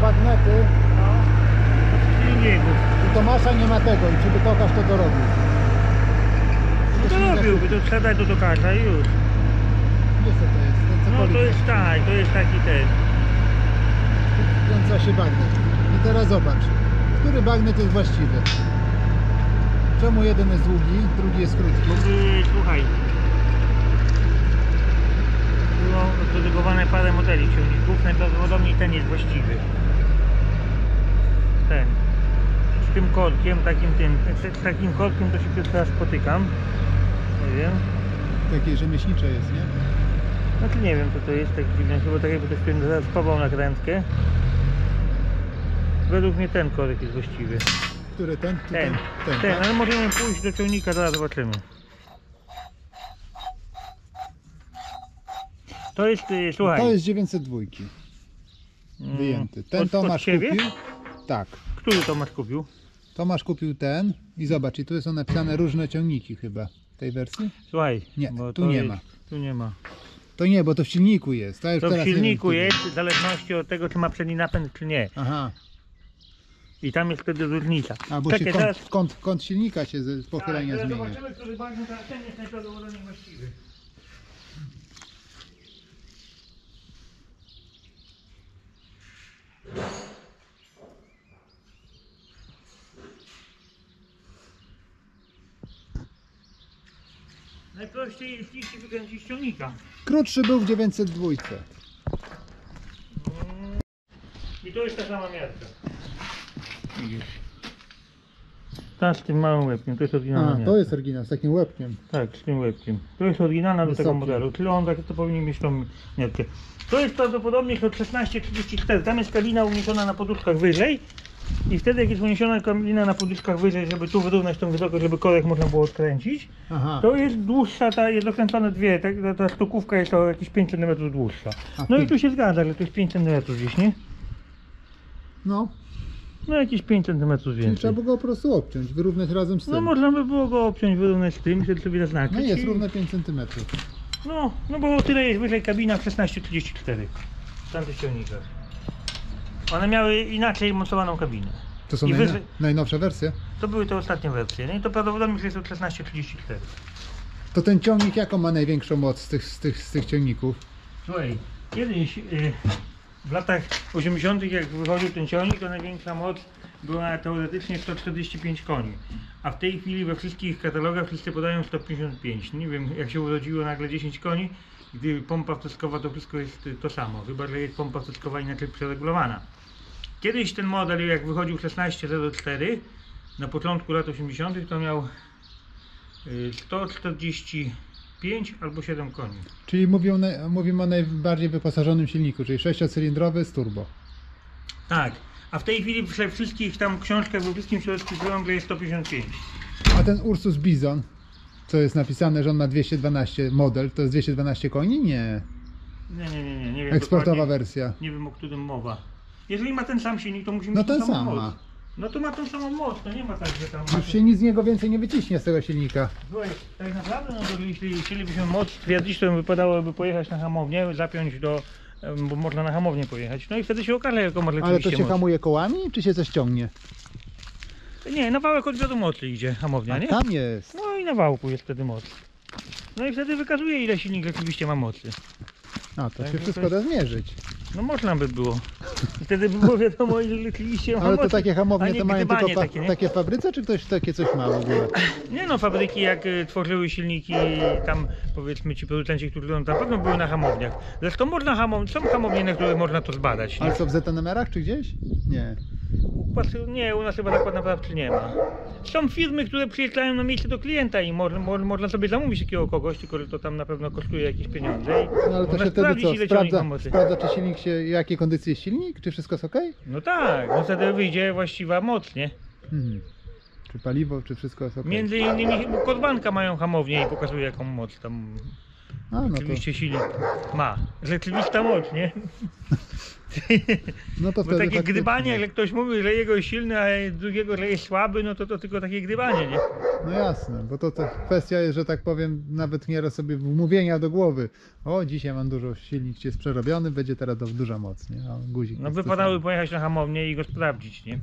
bagnety No. I Tomasza nie ma tego i czy by Tokarz to dorobił. No to robiłby, to trzeba dać do tokarza i już. Nie co to jest, No cokolwiek. to jest tak, to jest taki ten. Kręca się bagnet. I teraz zobacz, który bagnet jest właściwy. Czemu jeden jest długi, drugi jest krótki? Mógłby, słuchaj. Było produkowane parę modeli ciągników, najprawdopodobniej ten jest właściwy. Ten. Z tym korkiem, takim tym, takim korkiem to się pierwszy raz spotykam. Nie wiem. Takie rzemieślnicze jest, nie? Znaczy nie wiem co to jest tak dziwne, chyba tak jakby ktoś pewnie zaraz spawał na krętkę. Według mnie ten korek jest właściwy. Który ten? Ten, ten, ten, tak? ale możemy pójść do ciągnika, zaraz zobaczymy. To jest, y, słuchaj. To jest 902 mm, wyjęty. Ten od- od Tomasz siebie? kupił. Tak. Który Tomasz kupił? Tomasz kupił ten i zobacz, i tu są napisane różne ciągniki chyba w tej wersji. Słuchaj. Nie, bo tu nie jest, ma. Tu nie ma. To nie, bo to w silniku jest. To, już To w silniku jest, w zależności od tego, czy ma przedni napęd, czy nie. Aha, I tam jest wtedy różnica. albo się Czekaj, kąt, teraz... kąt, kąt silnika się z pochylenia Tak, zmienia. zobaczymy, który teraz ten jest najprawdopodobniej właściwy. Najprościej jest iść i wykręcić ciągnika. Krótszy był w 902. I to jest ta sama miarka. Widzisz. Ta z tym małym łebkiem, to jest oryginalna A, miarka. to jest oryginał z takim łebkiem. Tak, z tym łebkiem. To jest oryginalna do tego Wysoki. modelu, czyli on tak to powinien mieć tą miarkę. To jest prawdopodobnie od 1634. Tam jest kabina uniesiona na poduszkach wyżej. I wtedy jak jest uniesiona kabina na poduszkach wyżej, żeby tu wyrównać tą wysokość, żeby korek można było odkręcić, Aha, to jest dłuższa, ta jest dokręcone dwie, tak, ta, ta sztukówka jest o jakieś 5 cm dłuższa. No i tu się zgadza, że to jest 5 cm gdzieś, nie? no, No jakieś 5 cm czyli więcej. trzeba było go po prostu obciąć, wyrównać razem z tym. No można by było go obciąć, wyrównać z tym, żeby sobie zaznaczyć. No jest i- równe 5 cm. No, no bo tyle jest wyżej kabina w 1634 w tamtych ciągnikach. One miały inaczej montowaną kabinę. To są I wyżej- najnowsze wersje. To były te ostatnie wersje, nie? I to prawdopodobnie jest od 1634. To ten ciągnik jaką ma największą moc z tych, z tych, z tych ciągników? Słuchaj, kiedyś y, w latach 80. jak wychodził ten ciągnik, to największa moc była teoretycznie 145 koni. A w tej chwili we wszystkich katalogach wszyscy podają 155. Nie wiem, jak się urodziło nagle 10 koni, gdy pompa wtryskowa to wszystko jest y, to samo, chyba że jest pompa wtryskowa inaczej przeregulowana. Kiedyś ten model, jak wychodził 1604, na początku lat 80., to miał y, 145 albo 7 koni. Czyli mówią, na- mówimy o najbardziej wyposażonym silniku, czyli 6-cylindrowy z turbo. Tak, a w tej chwili we wszystkich tam książkach, we wszystkim się rozpisują, że jest 155. A ten Ursus Bizon, co jest napisane, że on ma 212 model, to jest 212 koni? Nie. Nie, nie, nie, nie, nie wiem Eksportowa wersja. Nie wiem o którym mowa. Jeżeli ma ten sam silnik, to musi mieć No tą ten samą sam moc. ma. No to ma tą samą moc, to nie ma tak, że tam... Już się nic z niego więcej nie wyciśnie z tego silnika. Słuchaj, tak naprawdę, no to jeśli chcielibyśmy moc stwierdzić, to wypadałoby pojechać na hamownię, zapiąć do... em, bo można na hamownię pojechać. No i wtedy się okaże, jaką ma Ale to rzeczywiście się moc. hamuje kołami, czy się coś ciągnie? Nie, na wałek odbioru mocy idzie hamownia, A nie? tam jest. No i na wałku jest wtedy moc. No i wtedy wykazuje ile silnik rzeczywiście ma mocy. A, to Tak, się no to wszystko da zmierzyć. No można by było. Wtedy by było wiadomo ile ma Ale to takie hamownie nie to mają tylko fa- takie, nie? takie fabryce, czy ktoś takie coś ma w ogóle? Nie no, fabryki jak y, tworzyły silniki tam powiedzmy ci producenci, którzy na pewno były na hamowniach. Zresztą można hamow... są hamownie, na których można to zbadać. Nie? Ale co w ZNMR-ach czy gdzieś? Nie. Nie, u nas chyba zakład naprawczy nie ma. Są firmy, które przyjeżdżają na miejsce do klienta i można, mo- można sobie zamówić takiego kogoś, tylko że to tam na pewno kosztuje jakieś pieniądze. I No ale to można się wtedy sprawdzić, co? ile ciągnik ma Sprawdza, mocy. sprawdza czy silnik się, jakiej kondycji jest silnik? Czy wszystko jest ok? No tak, no wtedy wyjdzie właściwa moc, nie? Mhm. Czy paliwo, czy wszystko jest ok? Między innymi Kodbanka mają hamownię i pokazuje jaką moc tam A, no to, Oczywiście silnik ma. Rzeczywista moc, nie? no to Bo takie faktycznie. gdybanie, jak ktoś mówi, że jego jest silny, a drugiego, że jest słaby, no to to tylko takie gdybanie, nie? No jasne, bo to, to kwestia jest, że tak powiem, nawet nieraz sobie wmówienia do głowy. O, dzisiaj mam dużo, silnik jest przerobiony, będzie teraz duża moc, nie? A guzik No jest to wypadały pojechać na hamownię i go sprawdzić, nie?